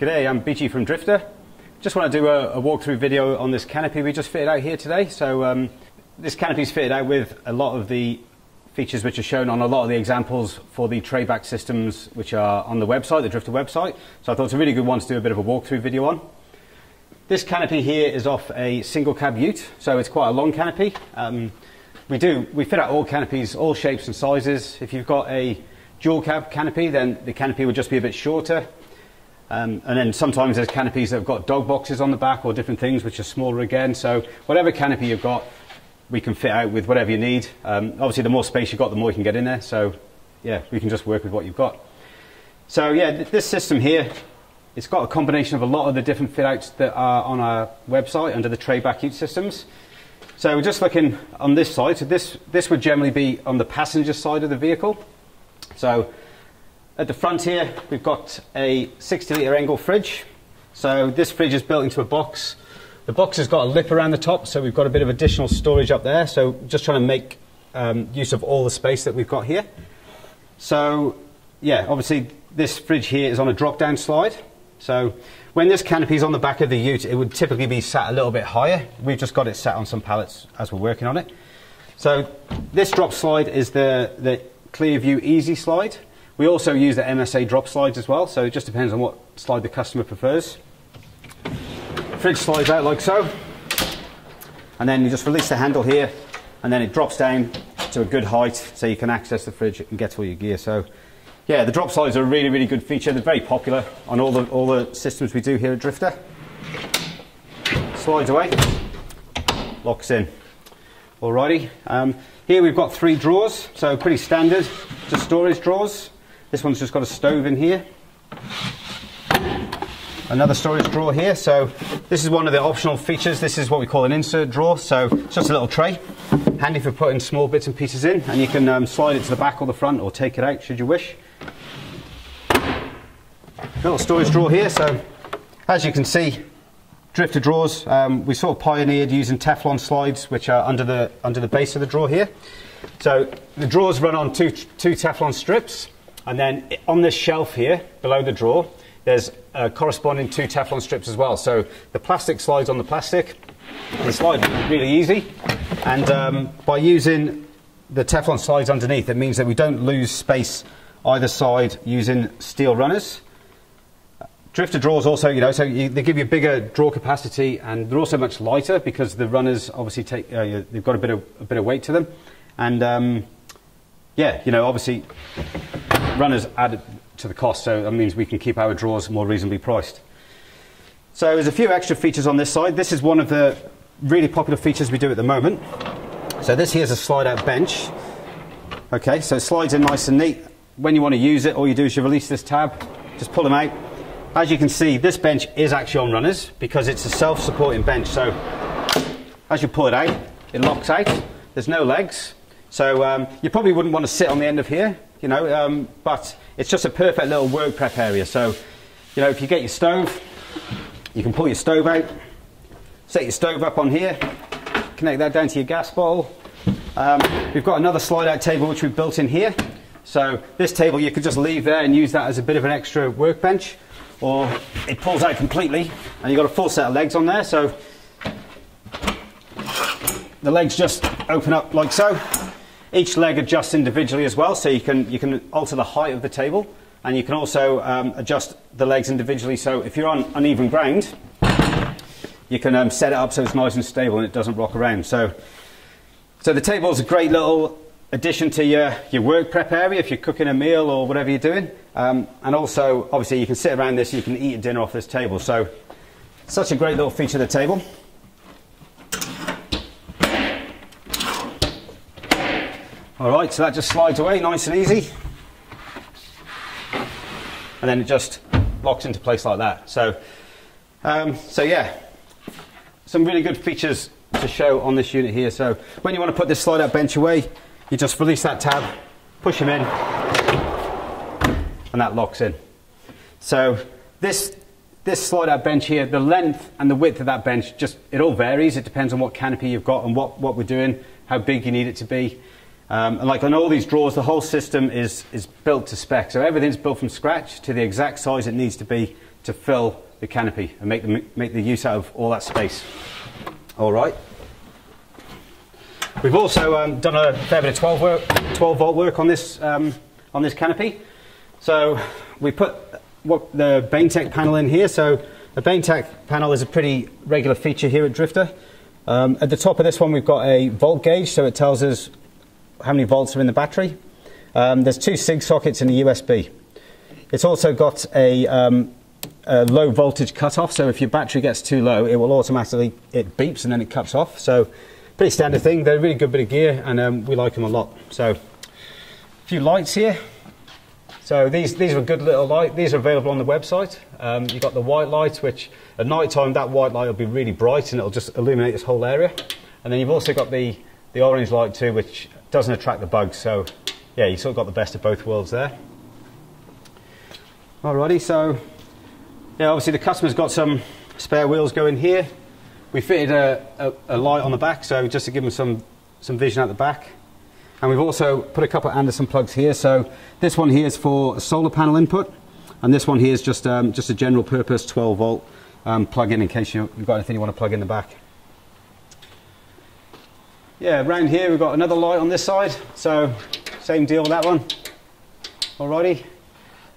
G'day, I'm BG from Drifta. Just want to do a, a walkthrough video on this canopy we just fitted out here today. So um, this canopy is fitted out with a lot of the features which are shown on a lot of the examples for the tray-back systems which are on the website, the Drifta website. So I thought it's a really good one to do a bit of a walkthrough video on. This canopy here is off a single cab ute, so it's quite a long canopy. Um, we do, we fit out all canopies, all shapes and sizes. If you've got a dual cab canopy, then the canopy would just be a bit shorter. Um, and then sometimes there's canopies that have got dog boxes on the back or different things which are smaller again. So whatever canopy you've got, we can fit out with whatever you need. Um, obviously, the more space you've got, the more you can get in there. So yeah, we can just work with what you've got. So yeah, th this system here, it's got a combination of a lot of the different fit outs that are on our website under the tray back systems. So we're just looking on this side. So this, this would generally be on the passenger side of the vehicle. So at the front here, we've got a 60 litre Engel fridge. So this fridge is built into a box. The box has got a lip around the top, so we've got a bit of additional storage up there. So just trying to make um, use of all the space that we've got here. So yeah, obviously this fridge here is on a drop-down slide. So when this canopy is on the back of the ute, it would typically be sat a little bit higher. We've just got it sat on some pallets as we're working on it. So this drop slide is the, the Clearview Easy slide. We also use the MSA drop slides as well, so it just depends on what slide the customer prefers. Fridge slides out like so, and then you just release the handle here, and then it drops down to a good height so you can access the fridge and get all your gear. So, yeah, the drop slides are a really, really good feature. They're very popular on all the, all the systems we do here at Drifta. Slides away, locks in. Alrighty. Um, here we've got three drawers, so pretty standard, just storage drawers. This one's just got a stove in here. Another storage drawer here. So this is one of the optional features. This is what we call an insert drawer. So it's just a little tray, handy for putting small bits and pieces in, and you can um, slide it to the back or the front or take it out should you wish. Little storage drawer here. So as you can see, Drifta drawers. Um, we sort of pioneered using Teflon slides, which are under the under the base of the drawer here. So the drawers run on two two Teflon strips. And then on this shelf here, below the drawer, there's uh, corresponding two Teflon strips as well. So the plastic slides on the plastic. They slide really easy. And um, by using the Teflon slides underneath, it means that we don't lose space either side using steel runners. Drifta drawers also, you know, so you, they give you bigger draw capacity, and they're also much lighter because the runners obviously take, uh, they've got a bit of a bit of weight to them, and um, yeah, you know, obviously runners added to the cost, so that means we can keep our drawers more reasonably priced. So there's a few extra features on this side. This is one of the really popular features we do at the moment. So this here is a slide out bench. Okay, so it slides in nice and neat. When you want to use it, all you do is you release this tab, just pull them out. As you can see, this bench is actually on runners because it's a self-supporting bench. So as you pull it out, it locks out. There's no legs. So um, you probably wouldn't want to sit on the end of here you know, um, but it's just a perfect little work prep area. So, you know, if you get your stove, you can pull your stove out, set your stove up on here, connect that down to your gas bowl. Um, we've got another slide out table which we've built in here. So this table you could just leave there and use that as a bit of an extra workbench or it pulls out completely and you've got a full set of legs on there so the legs just open up like so each leg adjusts individually as well, so you can, you can alter the height of the table, and you can also um, adjust the legs individually. So if you're on uneven ground, you can um, set it up so it's nice and stable and it doesn't rock around. So, so the table is a great little addition to your, your work prep area if you're cooking a meal or whatever you're doing. Um, and also, obviously, you can sit around this, you can eat dinner off this table. So, such a great little feature of the table. All right, so that just slides away nice and easy. And then it just locks into place like that. So, um, so yeah, some really good features to show on this unit here. So when you want to put this slide out bench away, you just release that tab, push him in, and that locks in. So this this slide out bench here, the length and the width of that bench, just it all varies. It depends on what canopy you've got and what, what we're doing, how big you need it to be. Um, and like on all these drawers, the whole system is, is built to spec. So everything's built from scratch to the exact size it needs to be to fill the canopy and make the, make the use out of all that space. All right. We've also um, done a fair bit of 12, work, 12 volt work on this, um, on this canopy. So we put what the Baintech panel in here. So the Baintech panel is a pretty regular feature here at Drifta. Um, at the top of this one, we've got a volt gauge, so it tells us how many volts are in the battery. Um, there's two SIG sockets and a USB. It's also got a, um, a, low voltage cutoff, so if your battery gets too low, it will automatically, it beeps and then it cuts off. So pretty standard thing. They're a really good bit of gear and um, we like them a lot. So a few lights here. So these, these are a good little light. These are available on the website. Um, you've got the white light, which at night time that white light will be really bright and it'll just illuminate this whole area. And then you've also got the, the orange light too, which doesn't attract the bugs. So yeah, you sort of got the best of both worlds there. Alrighty, so yeah, obviously the customer's got some spare wheels going here. We fitted a, a, a light on the back, so just to give them some, some vision at the back. And we've also put a couple of Anderson plugs here. So this one here is for solar panel input, and this one here is just, um, just a general purpose 12 volt um, plug-in in case you, have got anything you want to plug in the back. Yeah, around here we've got another light on this side. So same deal with that one. Alrighty.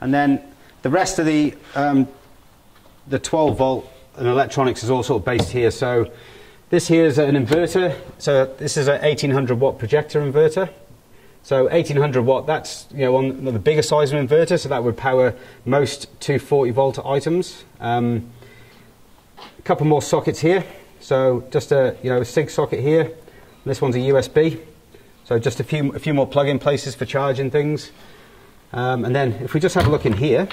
And then the rest of the, um, the 12 volt and electronics is all sort of based here. So this here is an inverter. So this is an 1800 watt Projecta inverter. So 1800 watt, that's you know on the bigger size of inverter, so that would power most 240 volt items. Um, a couple more sockets here. So just a you know a SIG socket here. This one's a USB. So just a few a few more plug-in places for charging things. Um, and then if we just have a look in here,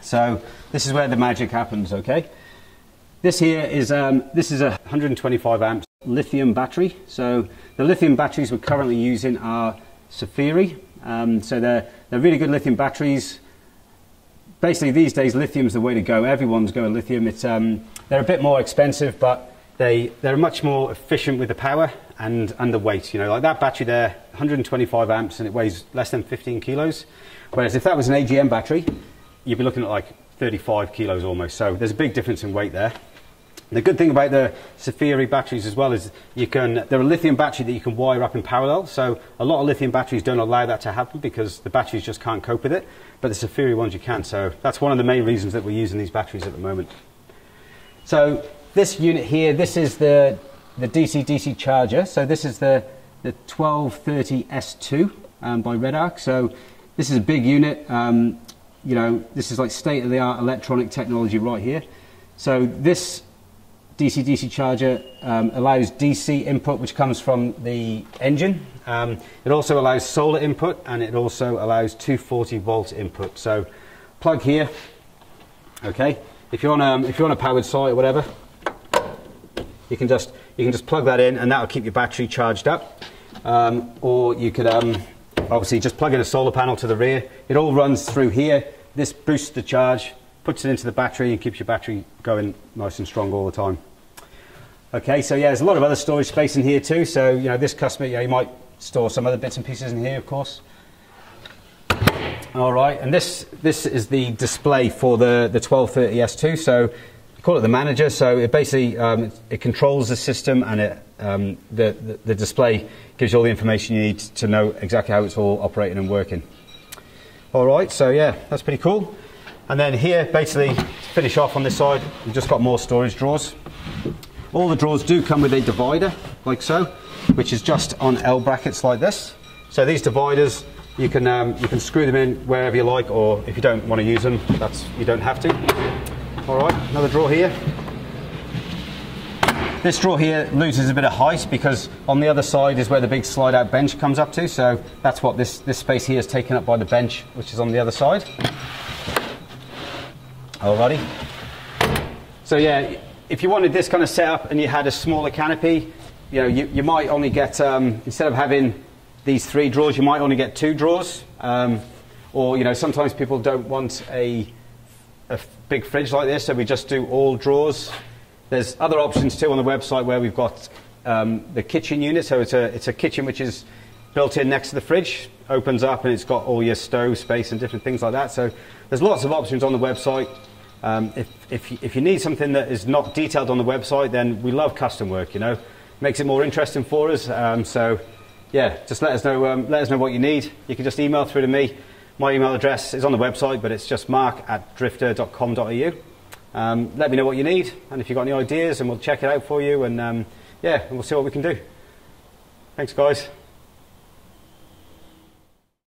so this is where the magic happens. Okay. This here is um, this is a 125 amp lithium battery. So the lithium batteries we're currently using are Safiery. Um, so they're they're really good lithium batteries. Basically, these days lithium's the way to go. Everyone's going lithium. It's um, they're a bit more expensive, but they they're much more efficient with the power and and the weight. You know, like that battery there, 125 amps, and it weighs less than 15 kilos. Whereas if that was an AGM battery, you'd be looking at like 35 kilos almost. So there's a big difference in weight there. The good thing about the Safiery batteries as well is you can, they're a lithium battery that you can wire up in parallel. So a lot of lithium batteries don't allow that to happen because the batteries just can't cope with it. But the Safiery ones you can. So that's one of the main reasons that we're using these batteries at the moment. So this unit here, this is the, the DC-DC charger. So this is the, the 1230S2 um, by Redarc. So this is a big unit. Um, you know, this is like state-of-the-art electronic technology right here. So this DC-DC charger um, allows DC input, which comes from the engine. Um, it also allows solar input, and it also allows 240 volt input. So, plug here. Okay, if you're on a, if you're on a powered site or whatever, you can just you can just plug that in, and that will keep your battery charged up. Um, or you could um, obviously just plug in a solar panel to the rear. It all runs through here. This boosts the charge, puts it into the battery and keeps your battery going nice and strong all the time. Okay, so yeah, there's a lot of other storage space in here too. So, you know, this customer, yeah, you might store some other bits and pieces in here, of course. All right, and this this is the display for the, the 1230S2. So call it the manager. So it basically um, it, controls the system and it, um, the, the, the display gives you all the information you need to know exactly how it's all operating and working. All right, so yeah, that's pretty cool. And then here, basically, finish off on this side, we've just got more storage drawers. All the drawers do come with a divider, like so, which is just on L brackets like this. So these dividers, you can, um, you can screw them in wherever you like, or if you don't want to use them, that's, you don't have to. All right, another drawer here. This drawer here loses a bit of height because on the other side is where the big slide out bench comes up to. So that's what this, this space here is taken up by the bench, which is on the other side. Alrighty. So yeah, if you wanted this kind of setup and you had a smaller canopy, you know, you, you might only get, um, instead of having these three drawers, you might only get two drawers. Um, or, you know, sometimes people don't want a, a big fridge like this, so we just do all drawers. There's other options too on the website where we've got um, the kitchen unit. So it's a, it's a kitchen which is built in next to the fridge, opens up and it's got all your stove space and different things like that. So there's lots of options on the website. Um, if, if, if you need something that is not detailed on the website, then we love custom work, you know. Makes it more interesting for us. Um, so yeah, just let us know. Um, let us know what you need. You can just email through to me. My email address is on the website, but it's just mark at drifta.com.au. Um, let me know what you need, and if you've got any ideas, and we'll check it out for you. And um, yeah, and we'll see what we can do. Thanks, guys.